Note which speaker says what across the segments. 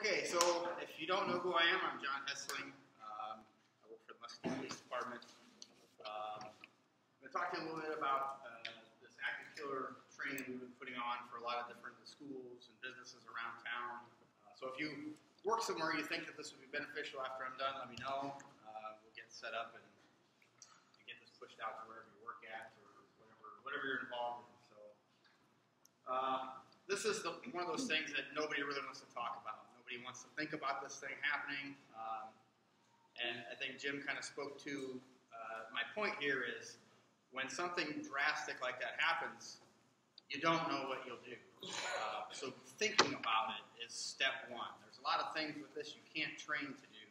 Speaker 1: Okay, so if you don't know who I am, I'm John Hessling. Um, I work for the Muscatine Police Department. Um, I'm going to talk to you a little bit about uh, this active killer training we've been putting on for a lot of different schools and businesses around town. Uh, so if you work somewhere you think that this would be beneficial after I'm done, let me know. Uh, we'll get set up and, get this pushed out to wherever you work at or whatever, whatever you're involved in. So. Uh, this is the, one of those things that nobody really wants to talk about. Nobody wants to think about this thing happening. Um, and I think Jim kind of spoke to uh, my point here is when something drastic like that happens, you don't know what you'll do. Uh, so thinking about it is step one. There's a lot of things with this you can't train to do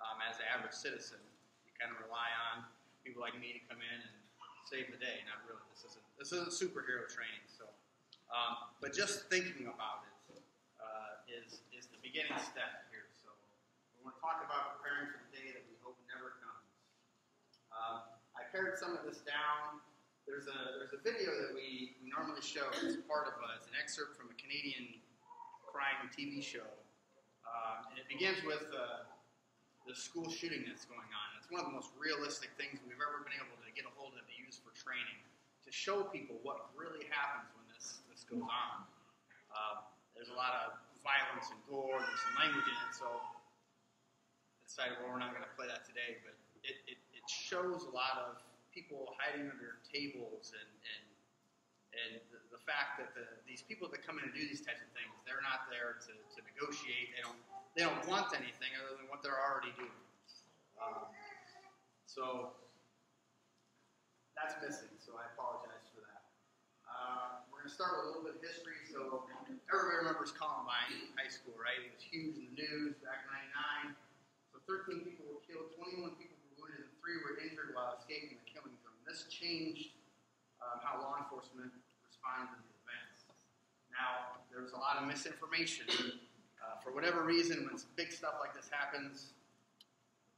Speaker 1: um, as an average citizen. You kind of rely on people like me to come in and save the day. Not really. This isn't this isn't superhero training. So. Um, but just thinking about it uh, is beginning step here. So we want to talk about preparing for the day that we hope never comes. Um, I pared some of this down. There's a there's a video that we, we normally show as part of a, it's an excerpt from a Canadian crime TV show, um, and it begins with uh, the school shooting that's going on. It's one of the most realistic things we've ever been able to get a hold of to use for training to show people what really happens when this goes on. Uh, there's a lot of violence and gore, there's some language in it, so decided, well, we're not going to play that today, but it, it, it, shows a lot of people hiding under tables and, and, and the, the fact that the, these people that come in and do these types of things, they're not there to, to negotiate. They don't, they don't want anything other than what they're already doing. Um, so that's missing, so I apologize going to start with a little bit of history. So everybody remembers Columbine High School, right? It was huge in the news back in 99. So 13 people were killed, 21 people were wounded, and three were injured while escaping the killing zone. This changed um, how law enforcement responded to the events. Now, there was a lot of misinformation. Uh, for whatever reason, when big stuff like this happens,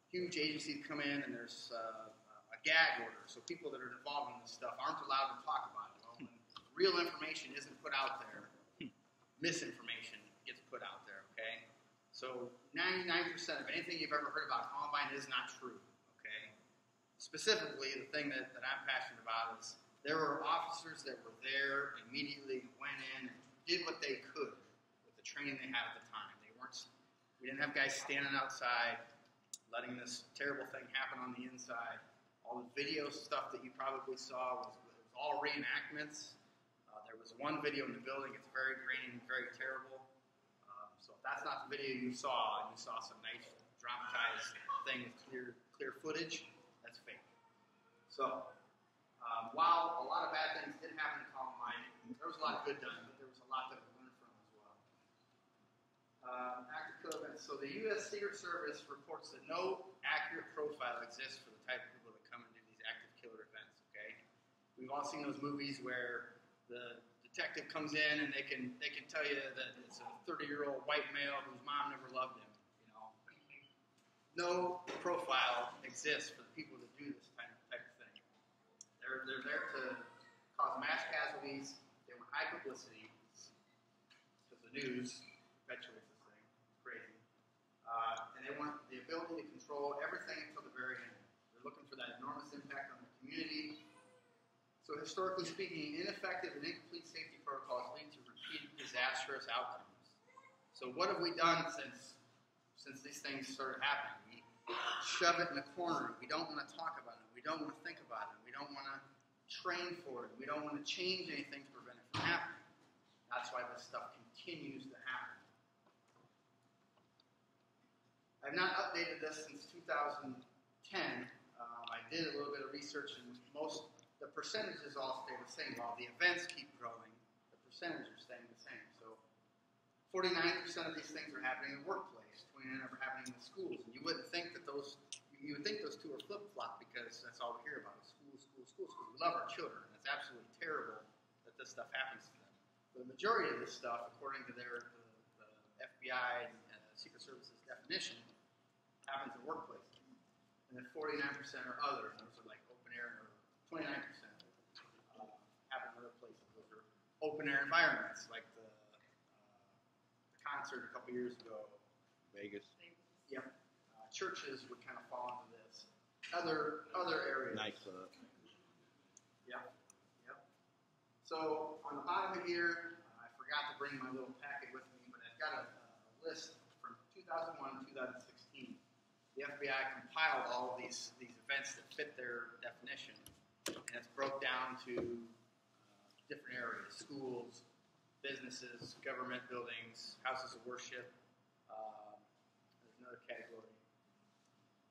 Speaker 1: huge agencies come in and there's uh, a gag order. So people that are involved in this stuff aren't allowed to talk about it real information isn't put out there, misinformation gets put out there, okay? So 99% of anything you've ever heard about Columbine is not true, okay? Specifically, the thing that, that I'm passionate about is there were officers that were there immediately, went in, and did what they could with the training they had at the time. They weren't, we didn't have guys standing outside letting this terrible thing happen on the inside. All the video stuff that you probably saw was, was all reenactments was one video in the building. It's very grainy and very terrible. Um, so if that's not the video you saw, and you saw some nice dramatized thing with clear clear footage, that's fake. So um, while a lot of bad things did happen in Columbine, there was a lot of good done, but there was a lot that we learned from as well. Um, active killer events. So the U.S. Secret Service reports that no accurate profile exists for the type of people that come and do these active killer events. Okay, we've all seen those movies where the detective comes in and they can they can tell you that it's a 30 year old white male whose mom never loved him. You know, no profile exists for the people that do this type of, type of thing. They're they're there to cause mass casualties. They want high publicity because the news perpetuates this thing. Crazy. Uh, and they want the ability to control everything until the very end. They're looking for that enormous impact on the community so historically speaking, ineffective and incomplete safety protocols lead to repeated disastrous outcomes. So what have we done since since these things started happening? We shove it in a corner. We don't want to talk about it. We don't want to think about it. We don't want to train for it. We don't want to change anything to prevent it from happening. That's why this stuff continues to happen. I've not updated this since 2010. Um, I did a little bit of research, and most the percentages all stay the same. While the events keep growing, the percentages are staying the same. So 49% of these things are happening in the workplace, 29 are happening in the schools. And you wouldn't think that those, you would think those two are flip-flop because that's all we hear about is school, school, school, school. We love our children, it's absolutely terrible that this stuff happens to them. But the majority of this stuff, according to their the, the FBI and uh, Secret Service's definition, happens in workplaces. And then 49% are other, and those are like open air 29% uh, happen in other places. Those are open air environments like the, uh, the concert a couple years ago.
Speaker 2: Vegas.
Speaker 1: Uh, churches would kind of fall into this. Other other areas.
Speaker 2: Nightclub.
Speaker 1: So on the bottom of here, uh, I forgot to bring my little packet with me, but I've got a, a list from 2001 and 2016. The FBI compiled all of these these events that fit their definition, and it's broke down to uh, different areas: schools, businesses, government buildings, houses of worship. Uh, there's another category.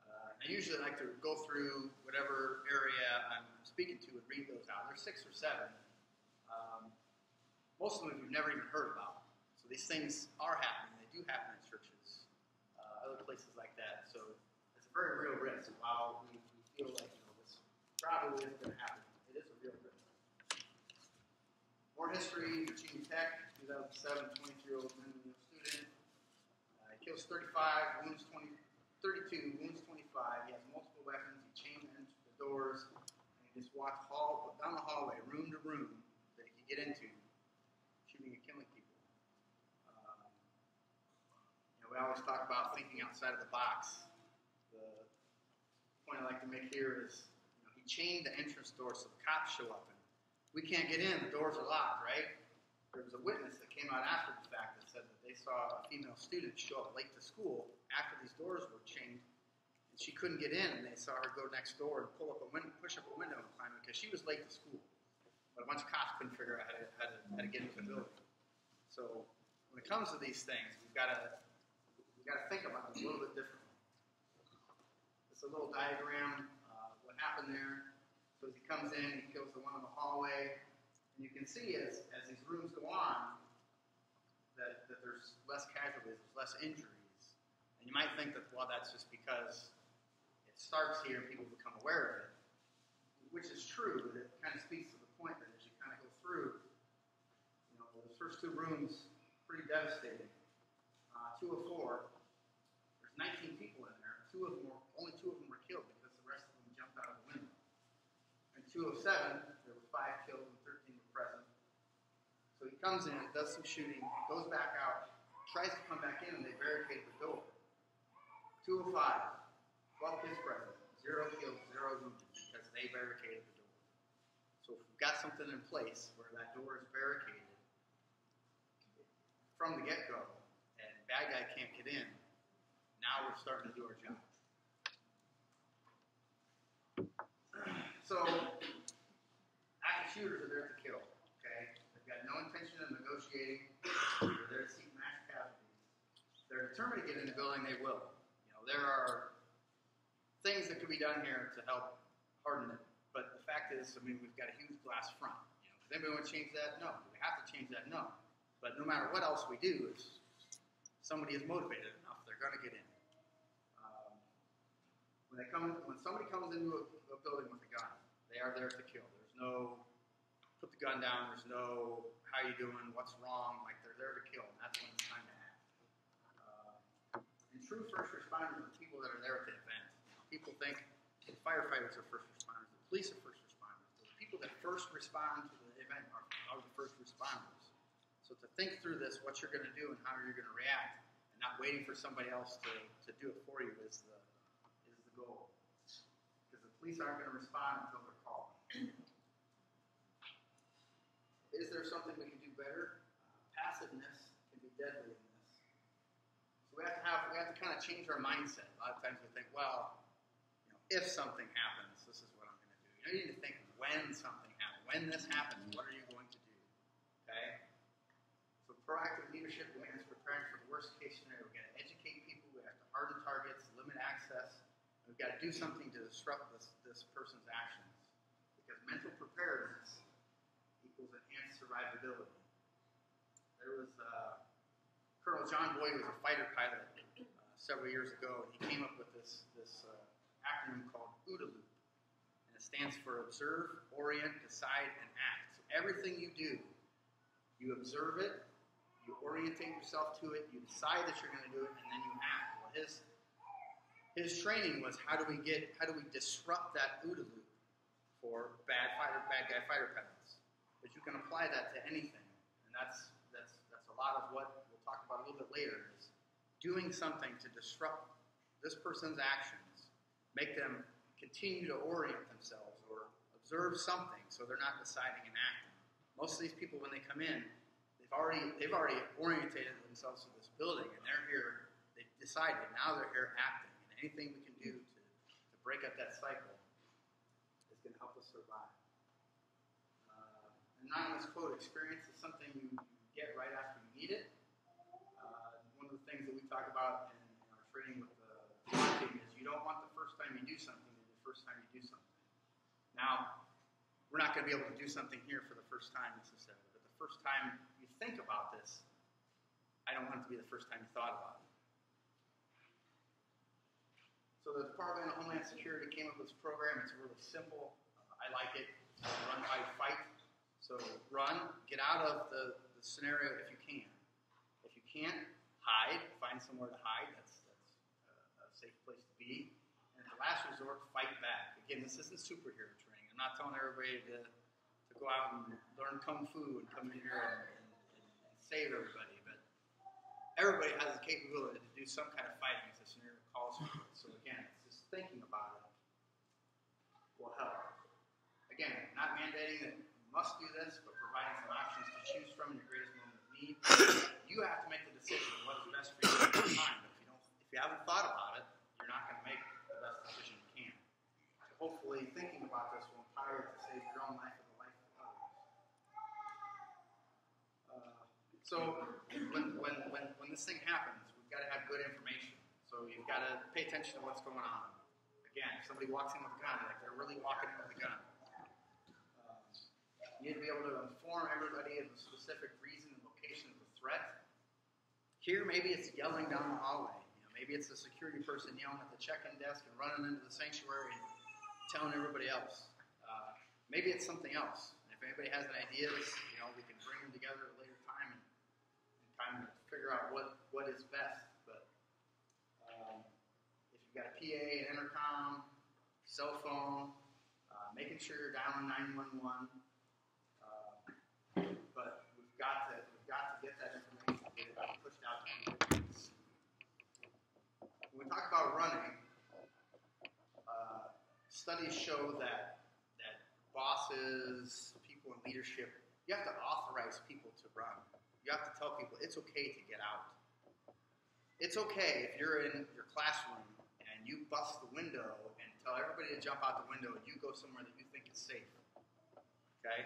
Speaker 1: Uh, I usually like to go through whatever area I'm speaking to and read those out. There's six or seven. Um, most of them you've never even heard about. So these things are happening. They do happen in churches, uh, other places like that. So it's a very real risk. While we, we feel like probably isn't going to happen, it is a real risk. More history. Virginia Tech, 2007, 23-year-old mentally ill student. Uh, he kills 35, wounds 20, 32, wounds 25. He has multiple weapons. He chained the the doors, and he just walked hall down the hallway, room to room that he could get into, shooting and killing people. Um, we always talk about thinking outside of the box. The point I like to make here is, chained the entrance door so the cops show up, and we can't get in. The doors are locked, right? There was a witness that came out after the fact that said that they saw a female student show up late to school after these doors were chained, and she couldn't get in. And they saw her go next door and pull up a window, push up a window and climb because she was late to school. But a bunch of cops couldn't figure out how to, how to, how to get into the building. So when it comes to these things, we've got to we've got to think about it a little bit differently. It's a little diagram. Happened there? So as he comes in, he kills the one in the hallway, and you can see as, as these rooms go on that, that there's less casualties, there's less injuries. And you might think that, well, that's just because it starts here and people become aware of it, which is true, but it kind of speaks to the point that as you kind of go through, you know, those first two rooms, pretty devastating. Uh, two of four, there's 19 people in there. Two of them only two of them were killed because the rest of them jumped out of the window. And 207, there were five killed and 13 were present. So he comes in, does some shooting, goes back out, tries to come back in, and they barricade the door. 205, 12 kids present, zero killed, zero wounded because they barricaded the door. So if we've got something in place where that door is barricaded from the get-go, and bad guy can't get in, now we're starting to do our job. So, active shooters are there to kill. Okay, they've got no intention of negotiating. They're there to seek mass casualties. They're determined to get in the building. They will. You know, there are things that could be done here to help harden it. But the fact is, I mean, we've got a huge glass front. You know, does anybody want to change that? No. Do we have to change that? No. But no matter what else we do, if somebody is motivated enough, they're going to get in. Um, when they come, when somebody comes into a, a building with a gun, they are there to kill. There's no put the gun down. There's no how you doing, what's wrong. Like they're there to kill, and that's when it's time to act. Uh, and true first responders are the people that are there at the event. People think the firefighters are first responders, the police are first responders. The people that first respond to the event are, are the first responders. So to think through this, what you're going to do and how you're going to react, and not waiting for somebody else to, to do it for you is the is the goal. Because the police aren't going to respond until they're. Is there something we can do better? Uh, passiveness can be deadly in this. So we have to have we have to kind of change our mindset. A lot of times we think, well, you know, if something happens, this is what I'm going to do. You know, you need to think when something happens. When this happens, what are you going to do? Okay. So proactive leadership means preparing for the worst case scenario. We've got to educate people. We have to harden targets, limit access. We've got to do something to disrupt this, this person's actions. Mental preparedness equals enhanced survivability. There was uh, Colonel John Boyd was a fighter pilot uh, several years ago, and he came up with this this uh, acronym called OODA loop, and it stands for Observe, Orient, Decide, and Act. So everything you do, you observe it, you orientate yourself to it, you decide that you're going to do it, and then you act. Well, his his training was how do we get how do we disrupt that OODA loop for bad fighter bad guy fighter pilots? But you can apply that to anything, and that's that's that's a lot of what we'll talk about a little bit later is doing something to disrupt this person's actions, make them continue to orient themselves or observe something so they're not deciding and acting. Most of these people, when they come in, they've already they've already orientated themselves to this building and they're here. They've decided now they're here acting, and anything we can do to, to break up that cycle is going to help us survive. Uh, anonymous quote: "Experience is something you, get right after you need it." Uh, one of the things that we talk about in, our training with the team is you don't want the first time you do something to be the first time you do something. Now, we're not going to be able to do something here for the first time necessarily, but the first time you think about this, I don't want it to be the first time you thought about it. So the Department of Homeland Security came up with this program. It's really simple. Uh, I like it. It's run, fight, fight. So run, get out of the, the scenario if you can. If you can't, hide. Find somewhere to hide. That's, that's uh, a safe place to be. And at the last resort, fight back. Again, this isn't superhero training. I'm not telling everybody to, to go out and learn kung fu and come in here and, and, and save everybody. But everybody has the capability to do some kind of fighting if the scenario calls for it. So again, it's just thinking about it will help. Again, not mandating that must do this, but providing some options to choose from in your greatest moment of need. You have to make the decision what is best for you at the time. But if you don't, if you haven't thought about it, you're not going to make the best decision you can. So hopefully, thinking about this will empower you to save your own life and the life of others. Uh, so when, when, when, when this thing happens, we've got to have good information. So you've got to pay attention to what's going on. Again, if somebody walks in with a gun, like they're really walking in with a gun. You need to be able to inform everybody of the specific reason and location of the threat. Here, maybe it's yelling down the hallway. You know, maybe it's the security person yelling at the check-in desk and running into the sanctuary and telling everybody else. Uh, maybe it's something else. And if anybody has an idea, you know, we can bring them together at a later time and, and kind of figure out what, what is best. But um, if you've got a PA, an intercom, cell phone, uh, making sure you're dialing 911. But we've got to we've got to get that information get it pushed out to. When we talk about running, uh, studies show that that bosses, people in leadership, you have to authorize people to run. You have to tell people it's okay to get out. It's okay if you're in your classroom and you bust the window and tell everybody to jump out the window and you go somewhere that you think is safe. Okay?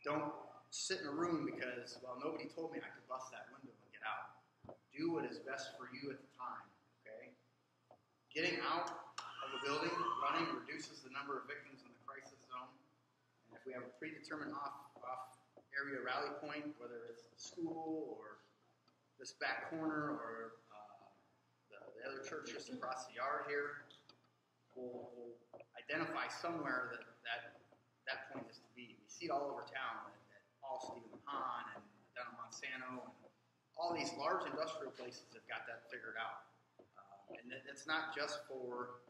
Speaker 1: Don't sit in a room because, well, nobody told me I could bust that window and get out. Do what is best for you at the time. Okay? Getting out of a building, running, reduces the number of victims in the crisis zone. And if we have a predetermined off, off area rally point, whether it's the school or this back corner or uh, the, the other church just across the yard here, we'll, we'll identify somewhere that, that that point is to be. We see it all over town Stephen Hahn and down in Monsanto and all these large industrial places have got that figured out. Um, and it's not just for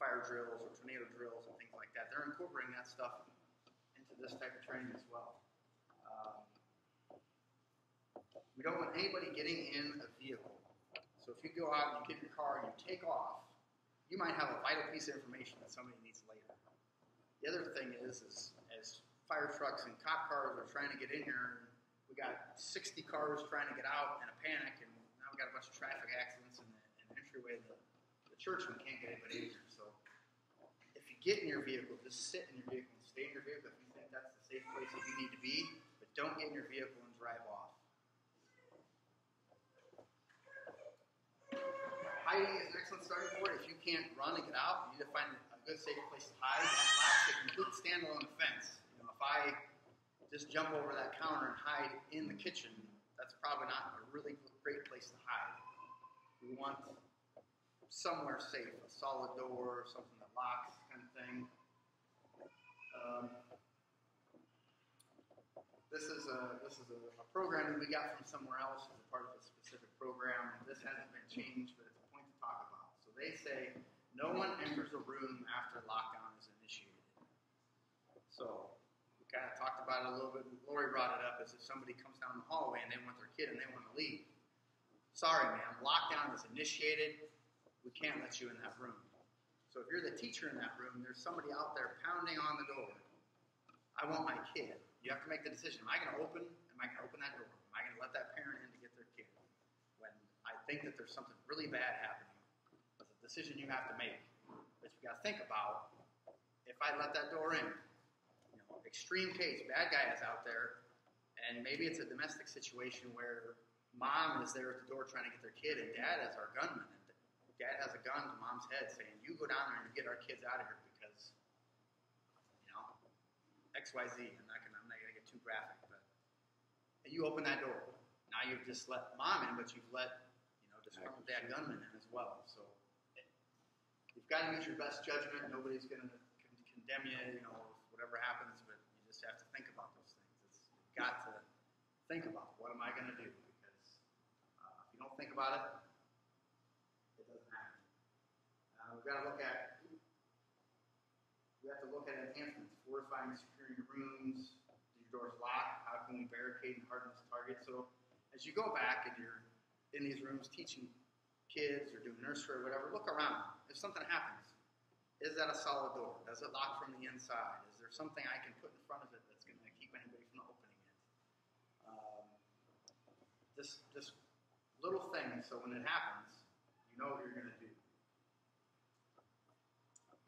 Speaker 1: fire drills or tornado drills and things like that. They're incorporating that stuff into this type of training as well. Um, we don't want anybody getting in a vehicle. So if you go out and you get in your car and you take off, you might have a vital piece of information that somebody needs later. The other thing is, is fire trucks and cop cars are trying to get in here, we got 60 cars trying to get out in a panic, and now we got a bunch of traffic accidents in the, in the entryway of the, the church, and we can't get anybody in here. So if you get in your vehicle, just sit in your vehicle and stay in your vehicle if you think that's the safe place that you need to be, but don't get in your vehicle and drive off. Hiding is an excellent starting point. If you can't run and get out, you need to find a good, safe place to hide. That a complete standalone defense. If I just jump over that counter and hide in the kitchen, that's probably not a really great place to hide. We want somewhere safe, a solid door, something that locks, kind of thing. Um, this is a this is a, a program that we got from somewhere else as a part of a specific program. This hasn't been changed, but it's a point to talk about. So they say no one enters a room after lockdown is initiated. So kind of talked about it a little bit. Lori brought it up as if somebody comes down the hallway and they want their kid and they want to leave. sorry, ma'am, lockdown is initiated. We can't let you in that room. So if you're the teacher in that room, there's somebody out there pounding on the door. I want my kid. You have to make the decision. Am I going to open? Am I going to open that door? Am I going to let that parent in to get their kid? When I think that there's something really bad happening, it's a decision you have to make. But you got to think about if I let that door in. Extreme case, bad guy is out there, and maybe it's a domestic situation where mom is there at the door trying to get their kid, and dad is our gunman. And dad has a gun to mom's head saying, You go down there and get our kids out of here because, you know, XYZ. I'm not not gonna get too graphic, but and you open that door. Now you've just let mom in, but you've let, you know, disgruntled dad gunman in as well. So it, you've got to use your best judgment. Nobody's gonna condemn you, you know, whatever happens, but you just have to think about those things. It's, you've got to think about what am I gonna do because uh, if you don't think about it, it doesn't happen. Uh, we've got to look at we have to look at enhancements, fortifying securing rooms. Do your doors lock? How can we barricade and harden this target? So as you go back and you're in these rooms teaching kids or doing nursery or whatever, look around. If something happens, is that a solid door? Does it lock from the inside? Is there something I can put in front of it that's going to keep anybody from opening it? Um, just, just little things so when it happens, you know what you're going to do.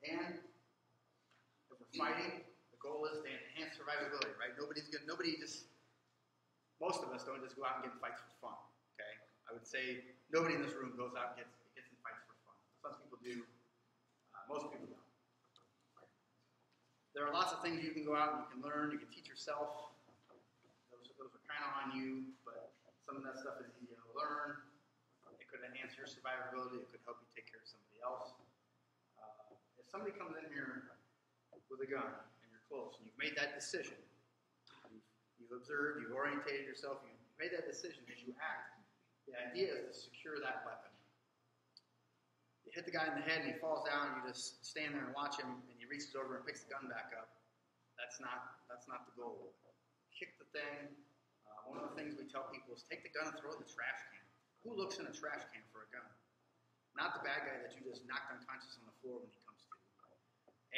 Speaker 1: And if we're fighting, the goal is to enhance survivability, right? Nobody's gonna, nobody just, most of us don't just go out and get in fights for fun, okay? I would say nobody in this room goes out and gets, gets in fights for fun. Some people do, uh, most people don't. There are lots of things you can go out and you can learn, you can teach yourself. Those, those are kind of on you, but some of that stuff is easy to learn. It could enhance your survivability, it could help you take care of somebody else. Uh, if somebody comes in here with a gun and you're close and you've made that decision, you've, you've observed, you've orientated yourself, you've made that decision as you act. The idea is to secure that weapon. You hit the guy in the head and he falls down, and you just stand there and watch him, and he reaches over and picks the gun back up. That's not that's not the goal. Kick the thing. One of the things we tell people is take the gun and throw it in the trash can. Who looks in a trash can for a gun? Not the bad guy that you just knocked unconscious on the floor when he comes to. You.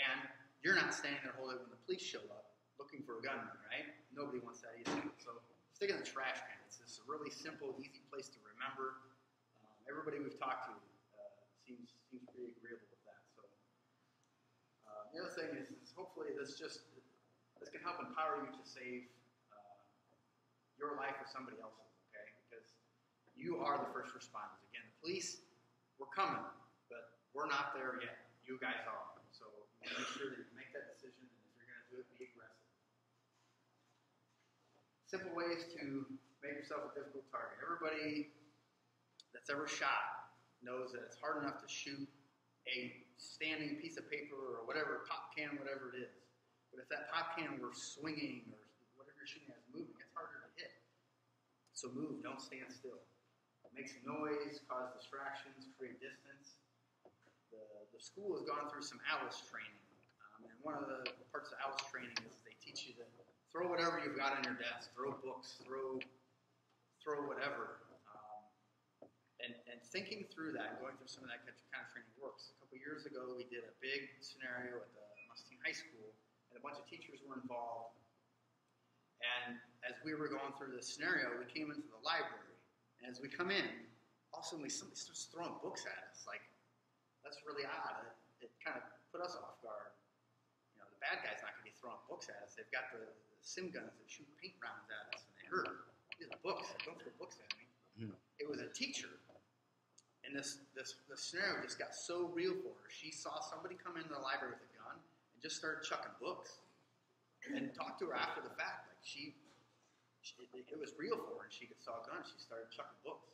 Speaker 1: And you're not standing there holding it when the police show up looking for a gunman, right? Nobody wants that either. So stick in the trash can. It's just a really simple, easy place to remember. Um, everybody we've talked to uh, seems seems pretty agreeable with that. So uh, the other thing is, is hopefully this just this can help empower you to save your life or somebody else's. Okay, because you are the first responders. Again, the police, we're coming, but we're not there yet. You guys are. So make sure that you make that decision, and if you're going to do it, be aggressive. Simple ways to make yourself a difficult target. Everybody that's ever shot knows that it's hard enough to shoot a standing piece of paper or whatever, pop can, whatever it is. But if that pop can were swinging or whatever you're shooting at is moving, it's harder to hit. So move, don't stand still. Make some noise, cause distractions, create distance. The, the school has gone through some ALICE training. Um, and one of the parts of ALICE training is they teach you to throw whatever you've got on your desk, throw books, throw, throw whatever. Um, and, and thinking through that, going through some of that kind of training works. A couple years ago, we did a big scenario at the Muscatine High School, and a bunch of teachers were involved. And as we were going through this scenario, we came into the library. And as we come in, all of a sudden we, somebody starts throwing books at us. Like, that's really odd. It, it kind of put us off guard. You know, the bad guy's not going to be throwing books at us. They've got the, the sim guns that shoot paint rounds at us, and they hurt. These are books. Don't throw books at me.
Speaker 2: Mhm.
Speaker 1: It was a teacher. And this, this, this scenario just got so real for her. She saw somebody come into the library with a gun and just started chucking books. And talked to her after the fact. Like, she, she it, was real for her, and she could saw a gun. She started chucking books.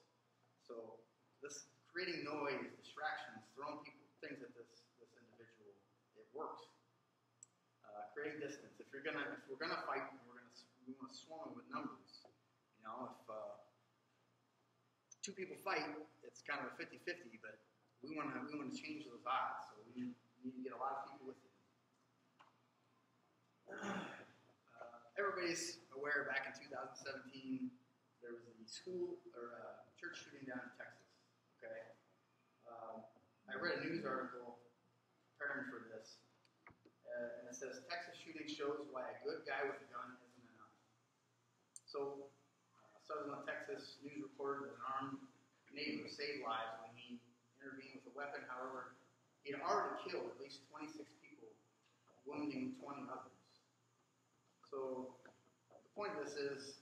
Speaker 1: So this creating noise, distractions, throwing people things at this this individual, it works. Uh, creating distance. If you're gonna if we're gonna fight, we're gonna we want to swallow with numbers. You know, if uh, two people fight, it's kind of a 50-50, but we want to we want to change those odds. So we need to get a lot of people with you. Uh, everybody's aware, back in 2017, there was a school or a church shooting down in Texas. Okay, um, I read a news article preparing for this, uh, and it says Texas shooting shows why a good guy with a gun isn't enough. So, uh, Southern Texas news reported that an armed neighbor saved lives when he intervened with a weapon. However, he had already killed at least 26 people, wounding 20 others. So point of this is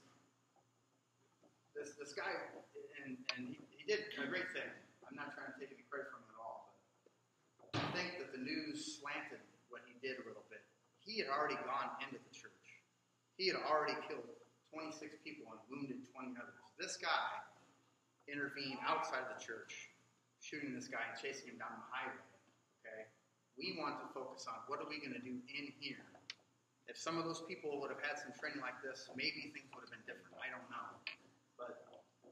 Speaker 1: this this guy, and and he, he did a great thing. I'm not trying to take any credit from him at all, but I think that the news slanted what he did a little bit. He had already gone into the church. He had already killed 26 people and wounded 20 others. This guy intervened outside of the church, shooting this guy and chasing him down the highway. Okay, we want to focus on what are we going to do in here. If some of those people would have had some training like this, maybe things would have been different. I don't know. But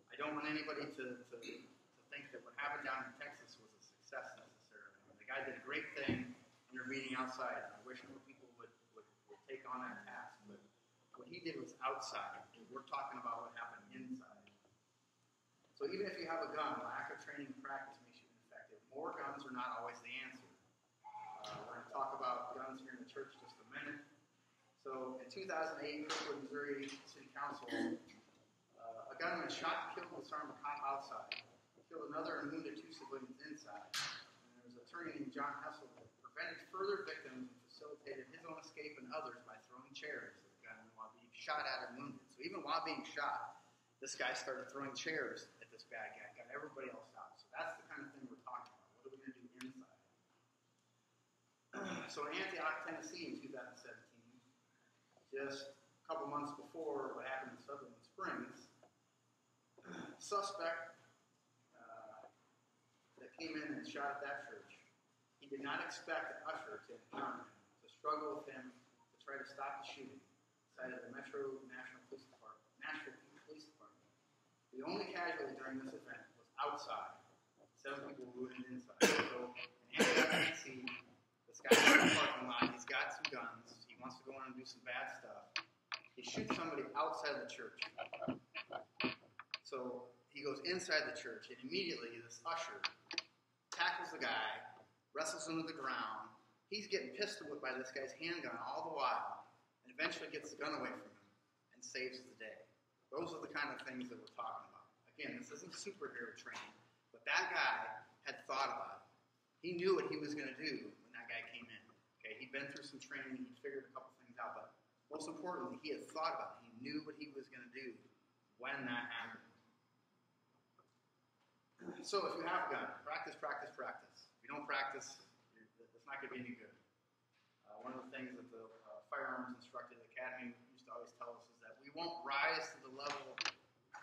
Speaker 1: I don't want anybody to, to, to think that what happened down in Texas was a success necessarily. The guy did a great thing intervening outside. I wish more people would, would, would take on that task. But what he did was outside. We're talking about what happened inside. So even if you have a gun, lack of training and practice makes you ineffective. More guns are not always the answer. Uh, we're going to talk about guns here in the church just a minute. So in 2008, Kirkwood, Missouri City Council uh, a gunman shot and killed a cop outside, killed another and wounded two civilians inside. And there was attorney named John Hessel that prevented further victims and facilitated his own escape and others by throwing chairs at the gunman while being shot at and wounded. So even while being shot, this guy started throwing chairs at this bad guy, got everybody else out. So that's the kind of thing we're talking about. What are we going to do inside? so in Antioch, Tennessee in 2017, just a couple months before what happened in Sutherland Springs, suspect uh, that came in and shot at that church, he did not expect the usher to encounter him, to struggle with him, to try to stop the shooting, cited the Metro Nashville Police Department. Nashville Police Department. The only casualty during this event was outside. Seven people wounded inside. So Tennessee, this guy's in the parking lot. He's got some guns. To go in and do some bad stuff. He shoots somebody outside the church. So he goes inside the church, and immediately this usher tackles the guy, wrestles him to the ground. He's getting pistol whipped by this guy's handgun all the while, and eventually gets the gun away from him and saves the day. Those are the kind of things that we're talking about. Again, this isn't superhero training, but that guy had thought about it. He knew what he was going to do when that guy came in. Okay, he'd been through some training, he'd figured a couple things out, but most importantly, he had thought about it. He knew what he was going to do when that happened. So if you have a gun, practice, practice, practice. If you don't practice, it's not going to be any good. Uh, one of the things that the uh, firearms instructor at the academy used to always tell us is that we won't rise to the level,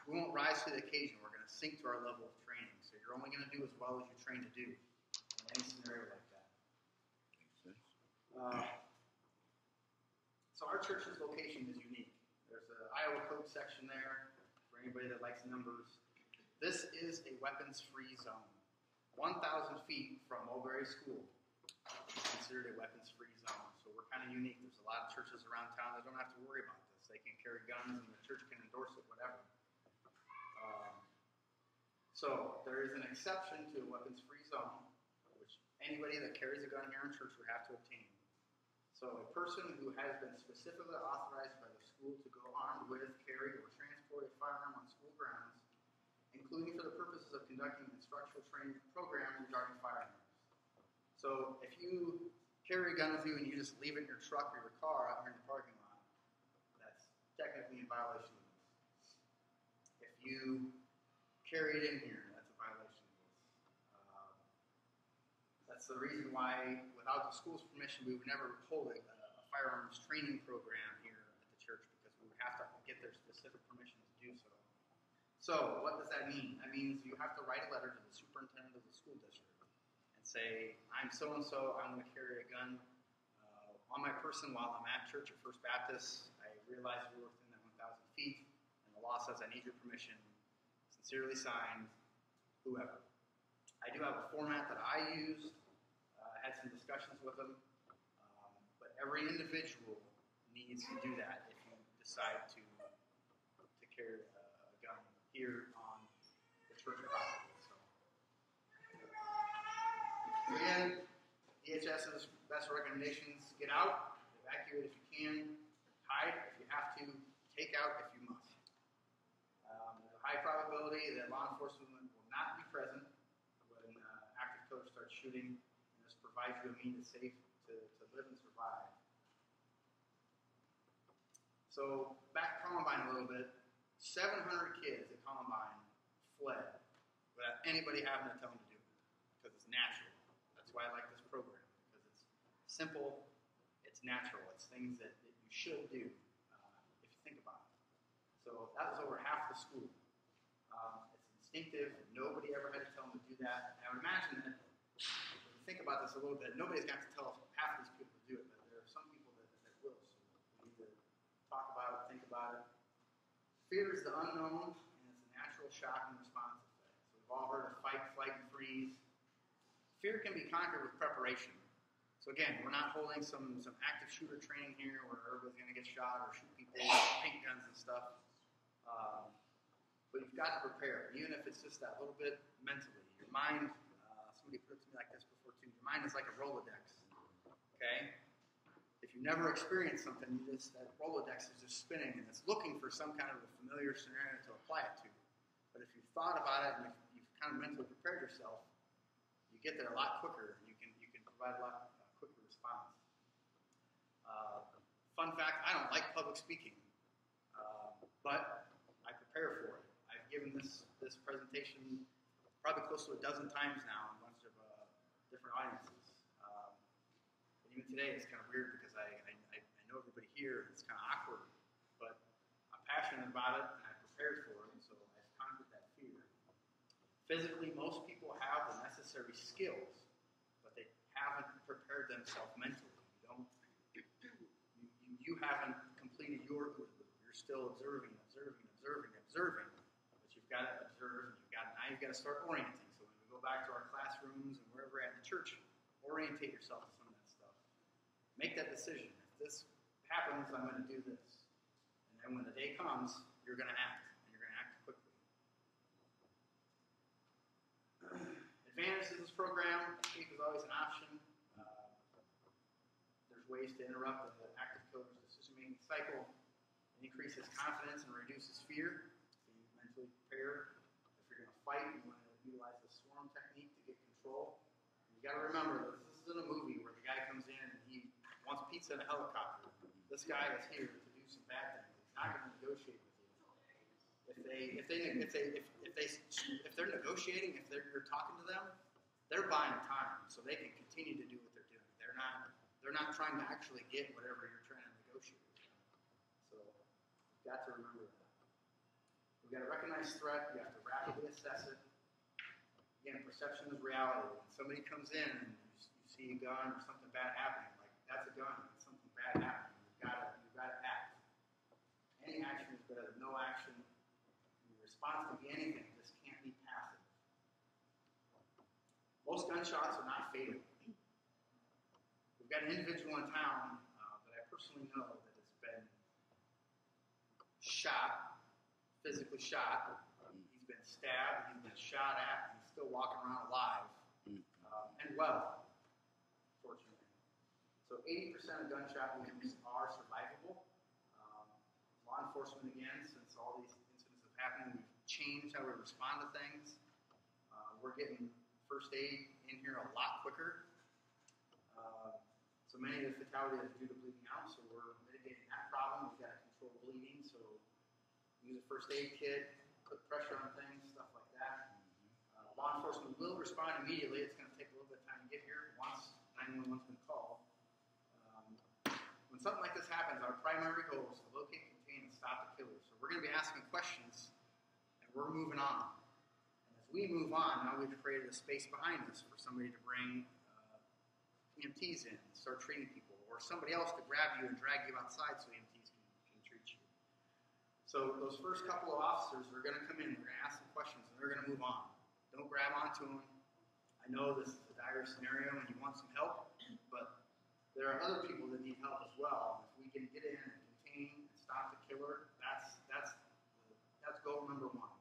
Speaker 1: we won't rise to the occasion. We're going to sink to our level of training. So you're only going to do as well as you train to do in any scenario like that. Uh, so our church's location is unique. There's an Iowa code section there for anybody that likes numbers. This is a weapons-free zone. 1,000 feet from Mulberry School considered a weapons-free zone. So we're kind of unique. There's a lot of churches around town that don't have to worry about this. They can carry guns and the church can endorse it, whatever. Um, so there is an exception to a weapons-free zone, which anybody that carries a gun here in church would have to obtain. So a person who has been specifically authorized by the school to go armed with, carry, or transport a firearm on school grounds including for the purposes of conducting instructional training programs regarding firearms. So if you carry a gun with you and you just leave it in your truck or your car out here in the parking lot, that's technically in violation of this. If you carry it in here, that's a violation of this. Uh, that's the reason why, without the school's permission, we would never hold a, a firearms training program here at the church because we would have to get their specific permission to do so. So, what does that mean? That means you have to write a letter to the superintendent of the school district and say, I'm so and so, I'm going to carry a gun uh, on my person while I'm at church at First Baptist. I realize we're within that 1,000 feet, and the law says I need your permission. Sincerely signed, whoever. I do have a format that I used. Had some discussions with them. Um, but every individual needs to do that if you decide to, to carry a gun here on the church property. So, so yeah, DHS's best recommendations: get out, evacuate if you can, hide if you have to, take out if you must. Um, there's a high probability that law enforcement will not be present when uh, active killer starts shooting, provides you a means to, safe to, to live and survive. So back to Columbine a little bit. 700 kids at Columbine fled without anybody having to tell them to do it because it's natural. That's why I like this program because it's simple, it's natural, it's things that, that you should do uh, if you think about it. So that was over half the school. Um, it's instinctive. Nobody ever had to tell them to do that. And I would imagine that think about this a little bit, nobody's got to tell half these people to do it, but there are some people that, that will. So we need to talk about it, think about it. Fear is the unknown, and it's a natural shock and response effect. So we've all heard of fight, flight, and freeze. Fear can be conquered with preparation. So again, we're not holding some, some active shooter training here where everybody's going to get shot or shoot people with paint guns and stuff. Um, but you've got to prepare, even if it's just that little bit mentally. Your mind, uh, somebody put it to me like this mind is like a Rolodex. Okay? If you've never experienced something, you just that Rolodex is just spinning and it's looking for some kind of a familiar scenario to apply it to. But if you've thought about it and if you've kind of mentally prepared yourself, you get there a lot quicker. You can you can provide a lot uh, quicker response. Uh, fun fact: I don't like public speaking, uh, but I prepare for it. I've given this this presentation probably close to a dozen times now in a bunch of uh, different audiences. Um, and even today, it's kind of weird because I, I, I know everybody here. It's kind of awkward, but I'm passionate about it and I prepared for it, so I've conquered that fear. Physically, most people have the necessary skills, but they haven't prepared themselves mentally. You don't. You, you, haven't completed your. You're still observing, observing, observing, observing. But you've got to observe, and you've got now you've got to start orienting. So when we go back to our classrooms and wherever at the church, orientate yourself to some of that stuff. Make that decision. If this happens, I'm going to do this. And then when the day comes, you're going to act, and you're going to act quickly. Advantages of this program: escape is always an option. Uh, there's ways to interrupt the active killer's decision-making cycle. It increases confidence and reduces fear. Being mentally prepared. If you're going to fight, you want to utilize the swarm technique to get control. You got to remember this isn't a movie where the guy comes in and he wants pizza and a helicopter. This guy is here to do some bad things. He's not going to negotiate with you. If they, if they, if they, if, if they, if they're negotiating, if they're you're talking to them, they're buying time so they can continue to do what they're doing. They're not, they're not trying to actually get whatever you're trying to negotiate. with them. So you've got to remember that. We've got to recognize threat. You have to rapidly assess it. Again, perception is reality. When somebody comes in and you, see a gun or something bad happening, like that's a gun, something bad happening. You've got to, you've got to act. Any action is better than no action. Your response can be anything. This can't be passive. Most gunshots are not fatal. We've got an individual in town uh, that I personally know that has been shot, physically shot. He's been stabbed. He's been shot at. He's still walking around alive um, and well, fortunately. So 80% of gunshot wounds are survivable. Um, law enforcement, again, since all these incidents have happened, we've changed how we respond to things. Uh, we're getting first aid in here a lot quicker. Uh, so many of the fatalities are due to bleeding out, so we're mitigating that problem. We've got to control bleeding, so use a first aid kit, put pressure on things, stuff law enforcement will respond immediately. It's going to take a little bit of time to get here once 911's been called. Um, when something like this happens, our primary goal is to locate, contain, and stop the killer. So we're going to be asking questions, and we're moving on. And as we move on, now we've created a space behind us for somebody to bring uh, EMTs in, start treating people, or somebody else to grab you and drag you outside so EMTs can, can treat you. So those first couple of officers are going to come in, they're going to ask some questions, and they're going to move on. Don't grab onto them. I know this is a dire scenario and you want some help, but there are other people that need help as well. If we can get in and contain and stop the killer, that's that's that's goal number one.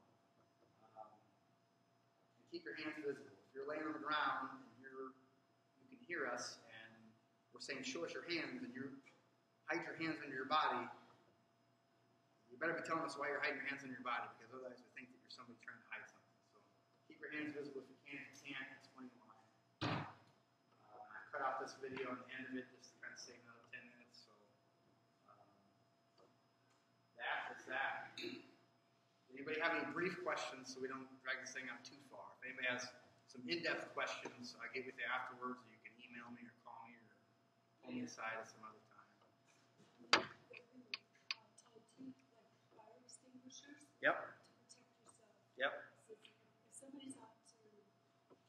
Speaker 1: Um, and keep your hands visible. If you're laying on the ground and you're you can hear us and we're saying show us your hands and you hide your hands under your body, you better be telling us why you're hiding your hands under your body because otherwise we think that you're somebody trying to keep your hands visible if you can. You can't, explain why. Uh, I cut out this video on the end of it just to kind of save another 10 minutes. So um, that is that. Anybody have any brief questions so we don't drag this thing out too far? If anybody has some in-depth questions, I'll get with you afterwards. Or you can email me or call me or pull me aside at some other time. Yep. Yep.
Speaker 2: If somebody's out to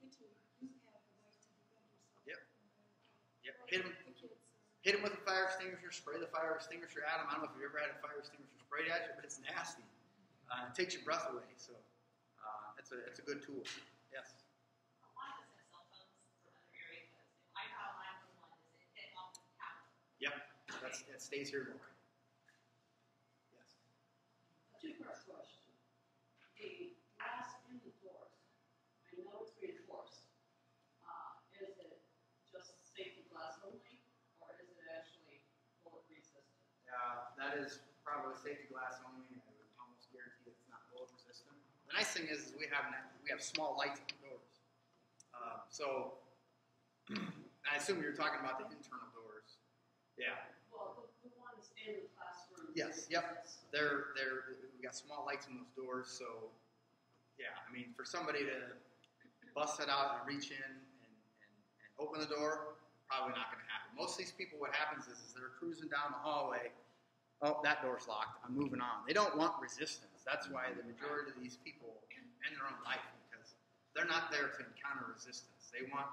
Speaker 2: get to you, you have the right to defend yourself.
Speaker 1: Yep. Yep.
Speaker 2: Or
Speaker 1: Hit 'em.
Speaker 2: The kids are.
Speaker 1: Hit them with a fire extinguisher, spray the fire extinguisher at them. I don't know if you've ever had a fire extinguisher sprayed at you, but it's nasty. Uh, it takes your breath away. So uh, it's, a, it's a good tool. Yes.
Speaker 3: Yep, lot of us have cell phones from other areas. If I call nine one one, does it hit off the counter?
Speaker 1: Yep. That's, it stays here longer. Yes.
Speaker 4: A two-part question. The glass in the doors, I know it's reinforced. Uh, is it just safety glass only, or is it actually bullet resistant?
Speaker 1: Uh, that is probably safety glass only. I would almost guarantee it's not bullet resistant. The nice thing is, is we have we have small lights at the doors. Uh, so I assume you're talking about the internal doors. Yeah,
Speaker 4: Well, the, the ones in the classroom.
Speaker 1: Yes, yep. they're they're we got small lights in those doors. So yeah, I mean for somebody to bust it out and reach in and, and, and open the door, probably not going to happen. Most of these people, what happens is, is they're cruising down the hallway. Oh, that door's locked. I'm moving on. They don't want resistance. That's why the majority of these people end their own life because they're not there to encounter resistance. They want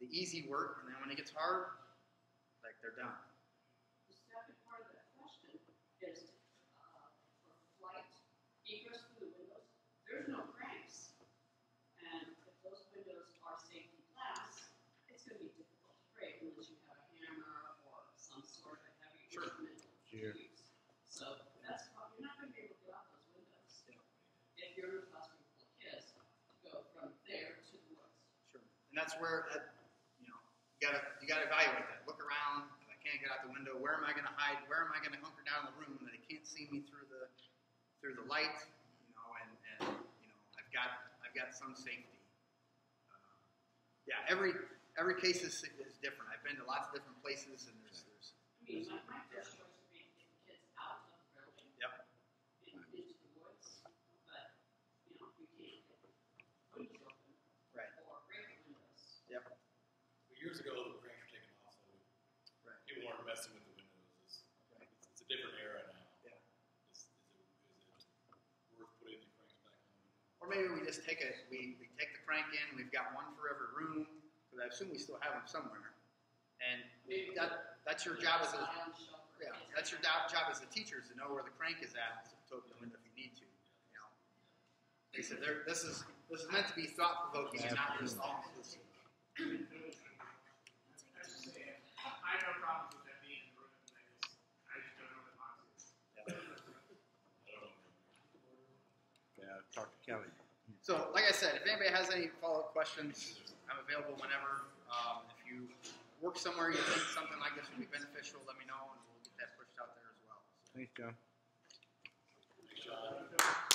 Speaker 1: the easy work, and then when it gets hard, like they're done.
Speaker 4: The second part of that question is, uh, for flight egress through the windows, there's no cranks. And if those windows are safety glass, it's gonna be difficult to break unless you have a hammer or some sort of heavy
Speaker 1: Sure.
Speaker 4: instrument to use. So that's how, you're not gonna be able to get out those windows. If you're in a classroom full of kids, to go from there to the woods.
Speaker 1: Sure. And that's where that, you know, you gotta you gotta evaluate that. Look around. If I can't get out the window, where am I gonna hide? Where am I gonna hunker down in the room that they can't see me through the through the light? You know, and, and you know, I've got I've got some safety. Uh, yeah, every every case is, is different. I've been to lots of different places, and there's there's
Speaker 4: I mean, my, my first choice would be to get the kids out of the building.
Speaker 1: Yep.
Speaker 4: in- into the woods, but, you know, we can't get windows open
Speaker 1: right.
Speaker 4: or break the windows.
Speaker 5: Years ago, the cranks were taken off, so
Speaker 1: Right.
Speaker 5: people weren't messing with the windows. It's,
Speaker 1: Right.
Speaker 5: it's, it's a different era now.
Speaker 1: Yeah.
Speaker 5: Is, is, it, is it worth putting the cranks back on?
Speaker 1: Or maybe we just take a we, we take the crank in. We've got one for every room because I assume we still have them somewhere. And that that's your job as a
Speaker 4: Outside on the shelf for
Speaker 1: Yeah, that's your job, job as a teacher is to know where the crank is at to open the window if you need to. You know, they said this is this is meant to be thought provoking and not just all inclusive.
Speaker 6: I just say, I have no problems with that being in the room, I just, I just don't know the boxes.
Speaker 5: I don't know.
Speaker 7: Yeah, talk to Kelly.
Speaker 1: So, like I said, if anybody has any follow up questions, I'm available whenever. Um, if you work somewhere you think something like this would be beneficial, let me know and we'll get that pushed out there as well.
Speaker 7: Thanks, John.
Speaker 5: Thanks, John.